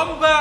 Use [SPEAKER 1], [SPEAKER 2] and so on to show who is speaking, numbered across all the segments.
[SPEAKER 1] Vamos, velho!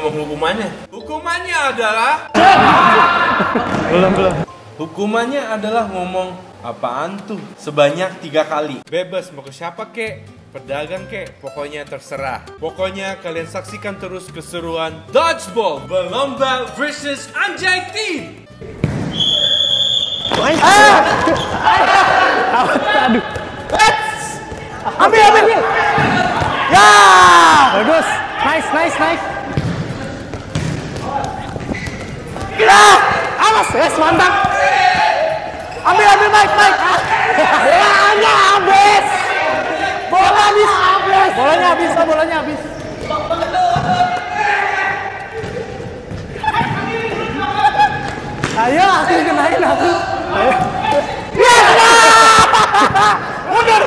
[SPEAKER 1] Ngomong hukumannya. Hukumannya adalah
[SPEAKER 2] Belum belum.
[SPEAKER 1] Hukumannya adalah ngomong apaan tuh sebanyak tiga kali. Bebas mau ke siapa kek, pedagang kek, pokoknya terserah. Pokoknya kalian saksikan terus keseruan Dodgeball berlomba versus Anjay Team.
[SPEAKER 2] Aduh. Ambil ambil. Ya. Bagus. Nice nice nice. Ya. Awas, yes mantap. Ambil ambil Mike Mike. Bolanya habis. Bola habis. Bolanya habis, bolanya habis. Ayo, aku kenain aku. Kena! Mundur.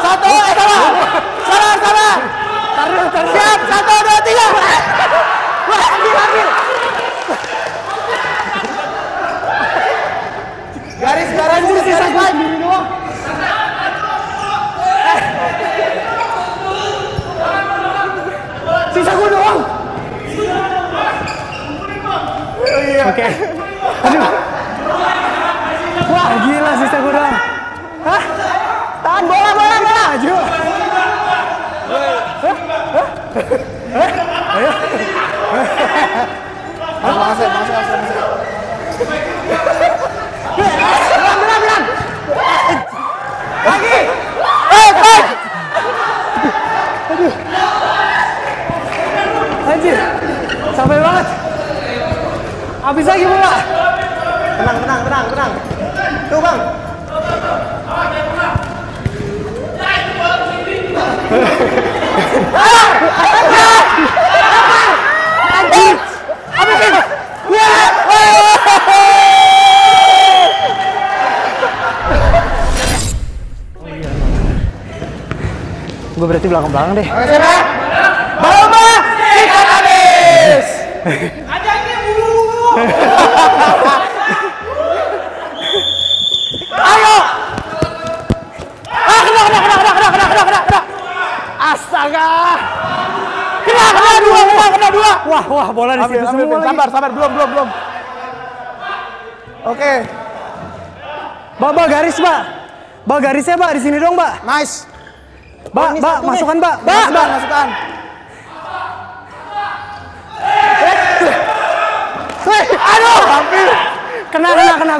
[SPEAKER 2] Satu, salah. Salah, salah. Taruh. Siap, satu, dua, tiga. Wah, ambil, ambil. Garis, garis, garis, garis, garis. Eh. Sisa gue doang. Oke. Aduh. Wah, gila sisa gue doang. Hah? Tahan bola, bola, bola. Maju. Ayo. Masuk, masuk, masuk, masuk. Beran, beran, beran. Lagi. Eh, eh. Aduh. Anjir. Sampai banget. Habis lagi bola.
[SPEAKER 3] Tenang, tenang, tenang, tenang. Tuh bang.
[SPEAKER 2] Anjir. Habisin. Gue berarti belakang-belakang deh.
[SPEAKER 3] Baloma, sikat habis.
[SPEAKER 2] Ayo. Ah, kena, kena, kena, kena, kena, kena, kena, kena. Astaga. Kena, kena dua, kena, kena dua. Wah, wah, bola di
[SPEAKER 3] Ambil,
[SPEAKER 2] situ
[SPEAKER 3] ambil,
[SPEAKER 2] semua lagi.
[SPEAKER 3] sabar, sabar, belum, belum, belum. Oke,
[SPEAKER 2] Mbak, mbak, garis, mbak. Mbak, garisnya, mbak, di sini dong, mbak.
[SPEAKER 3] nice.
[SPEAKER 2] Mbak, mbak, masukkan, mbak. Mbak,
[SPEAKER 3] Masukkan, masukkan.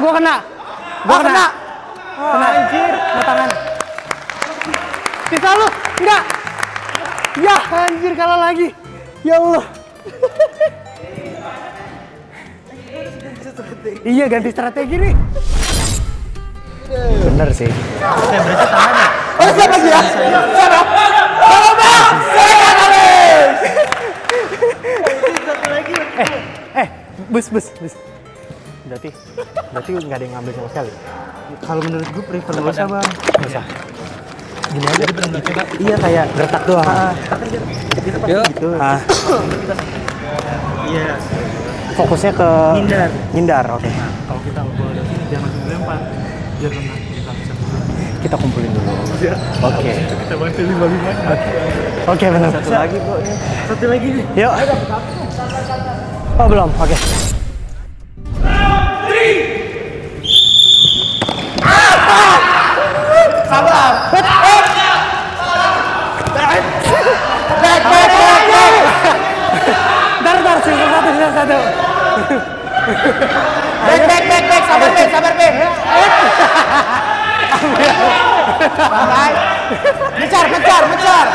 [SPEAKER 2] gua kena. Gua
[SPEAKER 3] oh, kena.
[SPEAKER 2] kena. Oh, kena. anjir. Kena tangan. Sisa lu, enggak. Ya anjir kalah lagi. Ya Allah. iya ganti strategi nih. Bener sih.
[SPEAKER 3] Saya berarti tangan. Ya? Oh siapa sih ya? Siapa? Bang. Eh,
[SPEAKER 2] eh, bus, bus, bus. Berarti, berarti nggak ada yang ngambil sama sekali.
[SPEAKER 4] Kalau menurut gue prefer nggak usah bang.
[SPEAKER 2] Nggak usah. Gini aja. Iya kayak gertak doang.
[SPEAKER 4] Yuk.
[SPEAKER 2] Gitu. Ah,
[SPEAKER 4] Iya.
[SPEAKER 2] fokusnya ke
[SPEAKER 4] Ngindar.
[SPEAKER 2] Ngindar, oke.
[SPEAKER 4] Kalau kita bola dari sini jangan langsung dilempar. Biar kena kita bisa
[SPEAKER 2] Kita kumpulin dulu. Oke.
[SPEAKER 4] kita bantu lima lima.
[SPEAKER 2] Oke, benar.
[SPEAKER 4] Satu lagi bro. Satu lagi nih.
[SPEAKER 2] Yuk. Oh, belum. Oke.
[SPEAKER 3] Sabar. Mencar,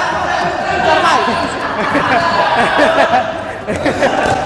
[SPEAKER 3] mencar, mencar. Mencar,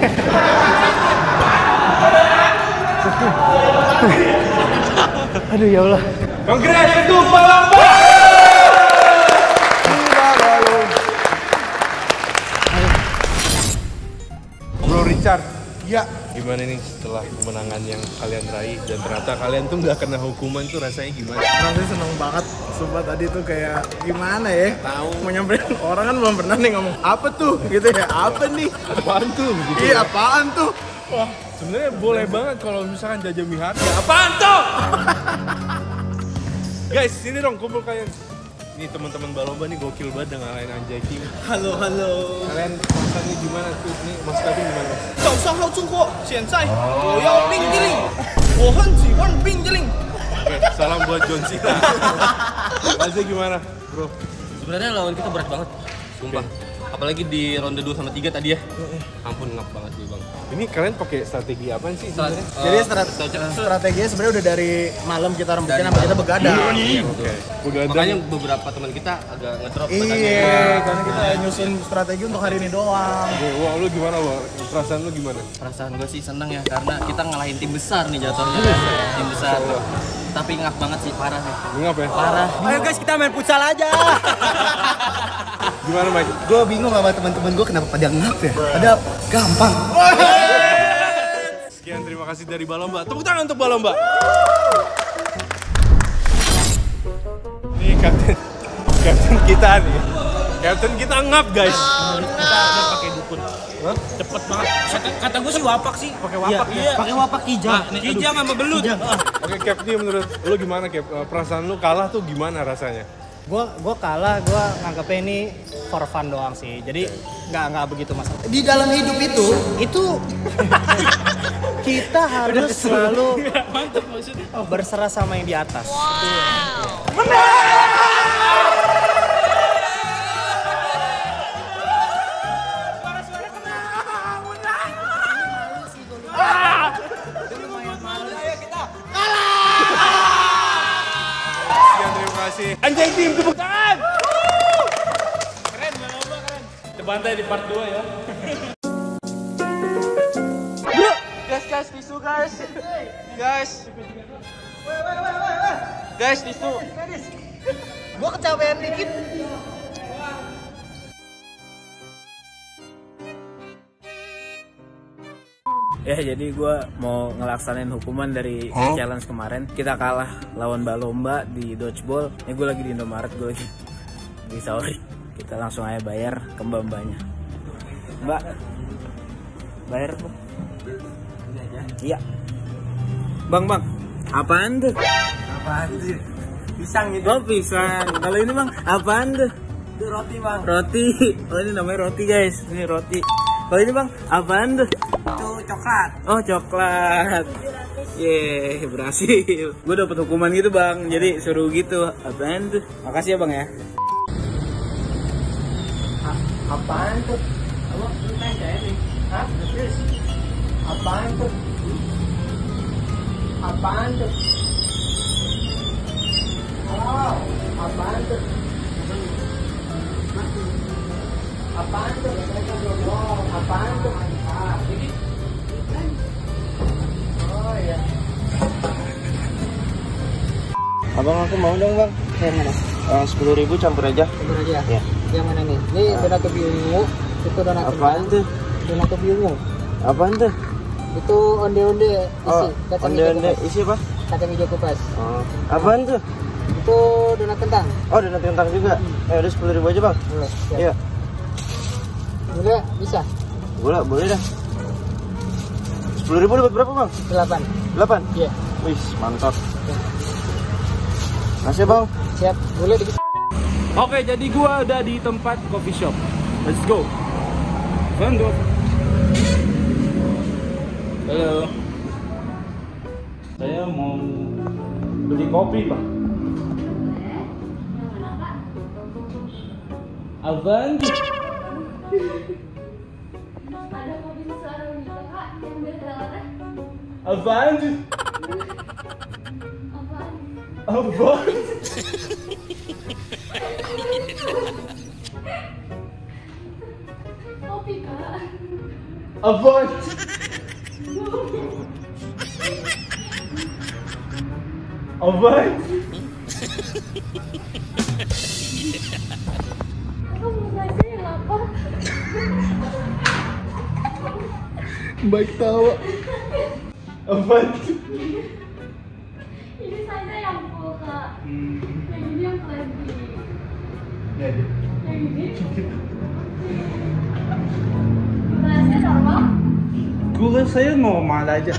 [SPEAKER 5] Aduh ya Allah.
[SPEAKER 1] Congrats untuk Palamba! Bro Richard,
[SPEAKER 3] Ya,
[SPEAKER 1] gimana nih setelah kemenangan yang kalian raih dan ternyata kalian tuh nggak kena hukuman tuh rasanya gimana?
[SPEAKER 3] rasanya seneng banget Sumpah tadi tuh kayak gimana ya? Tahu. Mau nyamperin orang kan belum pernah nih ngomong apa tuh gitu ya? Apa nih?
[SPEAKER 1] Apaan tuh? Gitu
[SPEAKER 3] Iya, apaan tuh?
[SPEAKER 1] Wah, sebenarnya boleh banget kalau misalkan Jaja Miharja. Apaan tuh? Guys, sini dong kumpul kalian. Ini teman-teman Balomba nih gokil banget dengan lain Anjay King.
[SPEAKER 3] Halo, halo.
[SPEAKER 1] Kalian maksudnya gimana tuh? Nih Mas Kevin gimana?
[SPEAKER 3] 早上好，中国！现在我要冰激凌，我很喜欢冰激凌。
[SPEAKER 1] Oke, salam buat John Cena. Masih gimana, bro?
[SPEAKER 6] Sebenarnya lawan kita berat banget, sumpah. Apalagi di ronde 2 sama 3 tadi ya. Ampun ngap banget sih, Bang.
[SPEAKER 1] Ini kalian pakai strategi apa sih
[SPEAKER 6] Saat-
[SPEAKER 1] sebenarnya?
[SPEAKER 3] Jadi
[SPEAKER 6] eh,
[SPEAKER 3] strat-
[SPEAKER 6] strategi-
[SPEAKER 3] strateginya sebenarnya udah dari malam kita rembukin sampai kita begadang.
[SPEAKER 1] Oke, begadang.
[SPEAKER 6] Makanya beberapa teman kita agak ngedrop
[SPEAKER 3] Iya, karena kita nyusun strategi untuk hari ini doang.
[SPEAKER 1] Oke, wah lu gimana, Wah? Perasaan lu gimana?
[SPEAKER 6] Perasaan gue sih seneng ya karena kita ngalahin tim besar nih jatuhnya. Tim besar. Tapi ngap banget sih parah nih.
[SPEAKER 1] Lu ngapa ya?
[SPEAKER 6] Parah.
[SPEAKER 5] Ayo guys kita main futsal aja.
[SPEAKER 1] Gimana, Mike?
[SPEAKER 3] Gue bingung sama teman-teman gue kenapa pada ngap ya. Padahal gampang.
[SPEAKER 1] Sekian terima kasih dari Balomba. Tepuk tangan untuk Balomba. Nih kapten, kapten kita nih. Kapten kita ngap guys.
[SPEAKER 4] Cepet banget. Kata, kata gue sih wapak sih. Pakai wapak ya.
[SPEAKER 5] Pakai wapak kijang.
[SPEAKER 4] Kijang sama belut.
[SPEAKER 1] Oke, Cap, menurut lu gimana, Cap? Perasaan lu kalah tuh gimana rasanya?
[SPEAKER 5] Gua gua kalah, gua nganggapnya ini for fun doang sih. Jadi nggak nggak begitu masalah.
[SPEAKER 3] Di dalam hidup itu,
[SPEAKER 5] Itu kita harus selalu
[SPEAKER 4] maksudnya.
[SPEAKER 5] berserah sama yang di atas.
[SPEAKER 1] Sekian terima kasih. Anjay tim tepuk tangan.
[SPEAKER 4] Keren, Balomba keren. Kita bantai di part 2 ya.
[SPEAKER 5] Guys, guys, tisu guys. Guys. Guys, tisu. Gua kecapean dikit. Ya jadi gue mau ngelaksanain hukuman dari challenge kemarin Kita kalah lawan Balomba di dodgeball Ini gue lagi di Indomaret, gue lagi di sorry Kita langsung aja bayar ke mbak-mbaknya Mbak Bayar tuh Iya. Bang, bang. Apaan tuh? Apaan tuh? Pisang gitu. Oh, pisang. Kalau ini, Bang, apaan tuh? Itu roti, Bang. Roti. Oh, ini namanya roti, guys. Ini roti. Kalau ini, Bang, apaan tuh? Itu coklat. Oh, coklat. Yeay, berhasil. Gue dapet hukuman gitu, Bang. Jadi suruh gitu. Apaan tuh? Makasih ya, Bang ya. apaan tuh? Apa? Hah? Apaan tuh? Apaan tuh? Oh,
[SPEAKER 7] Abang aku mau dong bang.
[SPEAKER 5] Yang mana?
[SPEAKER 7] Yang sepuluh ribu campur aja.
[SPEAKER 5] Campur aja.
[SPEAKER 7] Ya.
[SPEAKER 5] Yang mana nih? Ini donat topi ungu. Itu donat
[SPEAKER 7] Apaan tuh?
[SPEAKER 5] Donat topi ungu.
[SPEAKER 7] Apaan tuh?
[SPEAKER 5] Itu onde-onde isi.
[SPEAKER 7] Oh,
[SPEAKER 5] kacang
[SPEAKER 7] onde
[SPEAKER 5] hijau
[SPEAKER 7] onde
[SPEAKER 5] kupas.
[SPEAKER 7] isi apa?
[SPEAKER 5] Kacang hijau kupas.
[SPEAKER 7] Oh, apaan tuh?
[SPEAKER 5] Itu donat kentang.
[SPEAKER 7] Oh, donat kentang juga. Eh, udah sepuluh ribu aja bang.
[SPEAKER 5] Boleh.
[SPEAKER 7] Iya.
[SPEAKER 5] Gula bisa.
[SPEAKER 7] Gula boleh dah. Sepuluh ribu dapat berapa bang?
[SPEAKER 5] Delapan.
[SPEAKER 7] Delapan.
[SPEAKER 5] Iya.
[SPEAKER 7] Wih, mantap. Masih bang.
[SPEAKER 5] Siap. Gula dikit.
[SPEAKER 4] Oke, jadi gua udah di tempat coffee shop. Let's go. Dua. Halo. Saya mau beli kopi, Pak. Abang.
[SPEAKER 8] Ada kopi suara wanita kak yang
[SPEAKER 4] Abang.
[SPEAKER 8] Apaan?
[SPEAKER 4] Abang.
[SPEAKER 8] Kopi kak.
[SPEAKER 4] Abang. Abang.
[SPEAKER 8] Kamu saja yang lapar.
[SPEAKER 3] Baik tawa.
[SPEAKER 4] Abang.
[SPEAKER 8] Ini
[SPEAKER 4] Guru saya normal aja.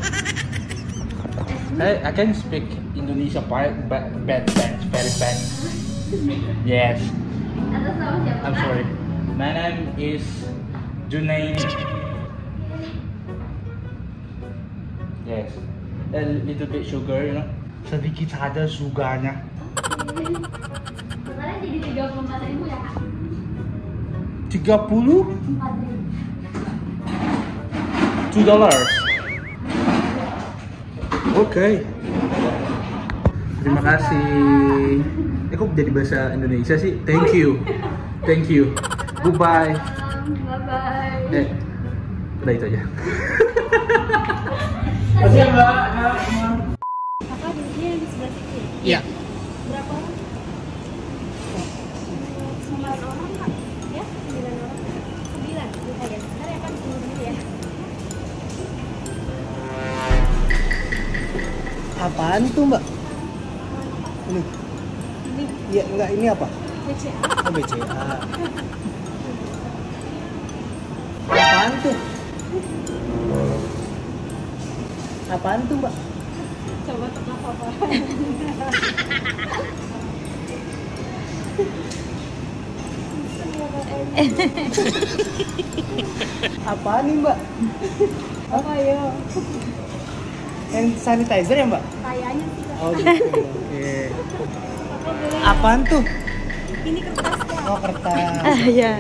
[SPEAKER 4] I, I can speak Indonesia bad, bad, bad, bad, very bad. Yes, I'm sorry. My name is Junaid. Yes, a little bit sugar, you know. Sedikit saja sugarnya.
[SPEAKER 8] Totalnya jadi tiga puluh empat ribu ya kak?
[SPEAKER 4] 30
[SPEAKER 8] Empat ribu.
[SPEAKER 4] 2 dollars. Oke. Terima kasih. Eh kok jadi bahasa Indonesia sih? Thank you. Thank you. Goodbye.
[SPEAKER 8] Bye bye.
[SPEAKER 4] Eh, udah itu aja.
[SPEAKER 8] Kakak
[SPEAKER 2] Apaan tuh mbak? Ini.
[SPEAKER 8] Ini
[SPEAKER 2] Iya enggak ini apa?
[SPEAKER 8] BCA.
[SPEAKER 2] Oh BCA. Apaan tuh? Apaan tuh mbak?
[SPEAKER 8] Coba tebak apa?
[SPEAKER 2] Apaan nih mbak?
[SPEAKER 8] Apa ya?
[SPEAKER 2] Yang sanitizer ya mbak?
[SPEAKER 8] Kayaknya sih kak.
[SPEAKER 2] Oh gitu. Oke. Apaan tuh?
[SPEAKER 8] Ini kertas kak.
[SPEAKER 2] Oh kertas.
[SPEAKER 8] Ah ya.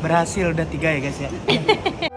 [SPEAKER 2] Berhasil udah tiga ya guys ya.